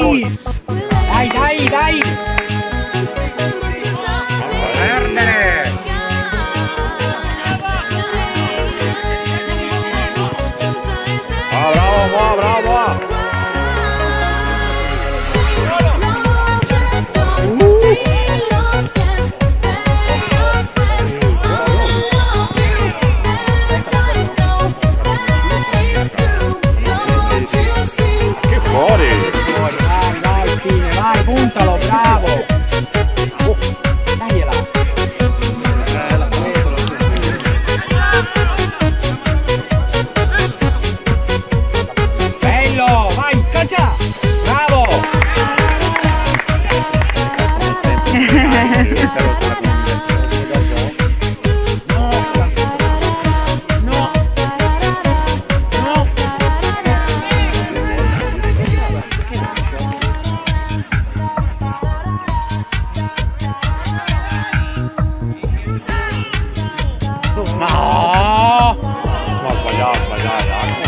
¡Ay! ¡Ay, ay, ay! ¡Bravo! No! No, No! vaya, vaya.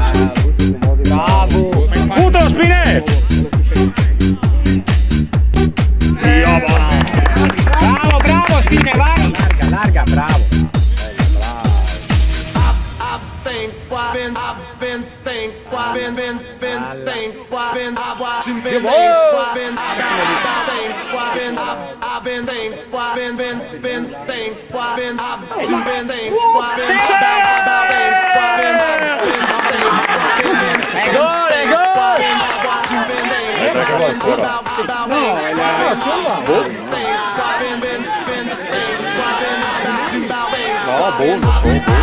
Ó, bom, bom, bom.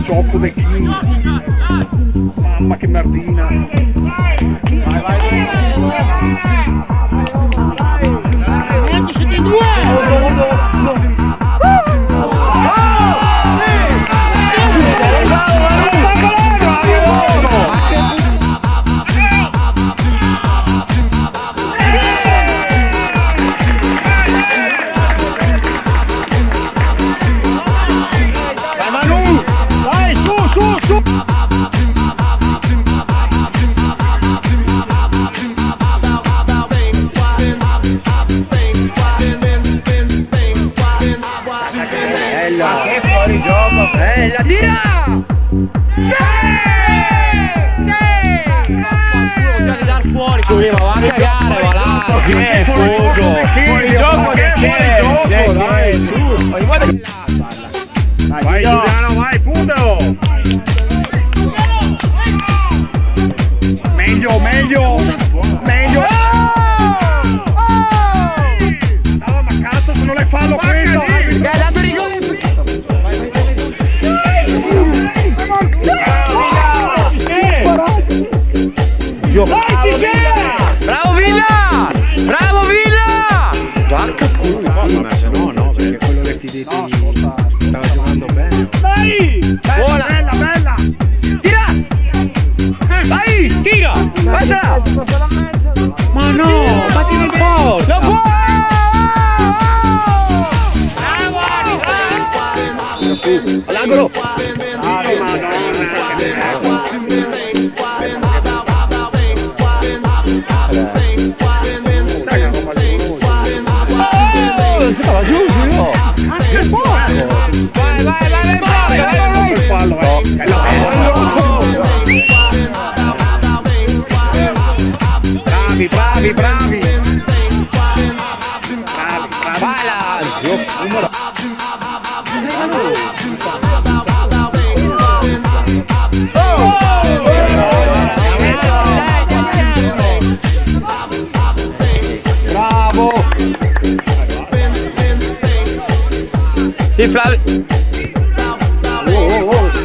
Gioco di chi? Mamma che merdina. Vai yo. ¡Bravo, Vila! ¡Bravo, Vila! ¡Bravo, Vila! Porca puttana, se no, no, perché quello che ti dico stava giocando bene. Dai! Buona! Bella, bella! Tira! Dai! Tira! Passa! Ma no! Ma tira in porta! La buona! Bravo! All'angolo! brave, brave. Trabalha. Bravo! Sim, Flávio. Oh, oh, oh.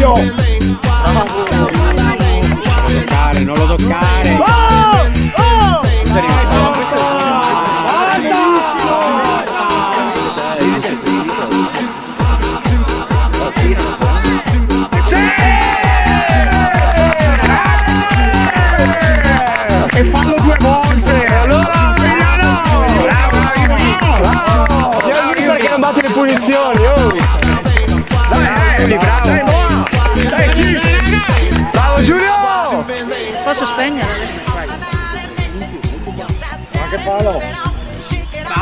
Flavio, vai Flavio! toccare, non lo toccare. E fallo due volte! Allora, Emiliano! Bravo, Emiliano! Io visto che non batte le punizioni, oh! Dai, Giuli, bravo.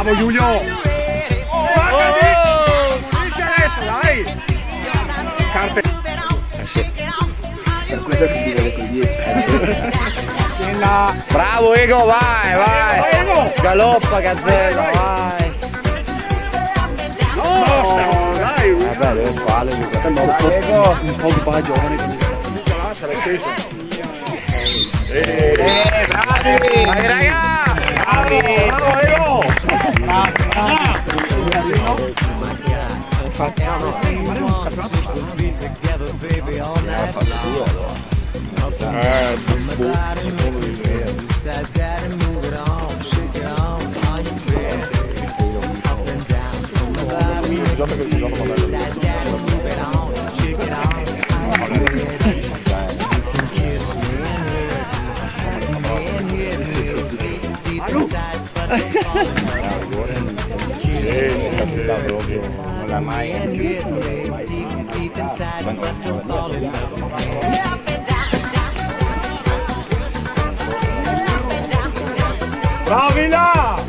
Bravo Giulio! Finisce adesso, dai! Carte! Bravo Ego, vai, vai! Galoppa Gazzella, vai! Basta! Dai! Vabbè, deve farlo. Un po' di bagione. Sarà stesso! Eh, bravi! Vai raga! Bravo! Bravo, bravo. Eh, boh, Bravila!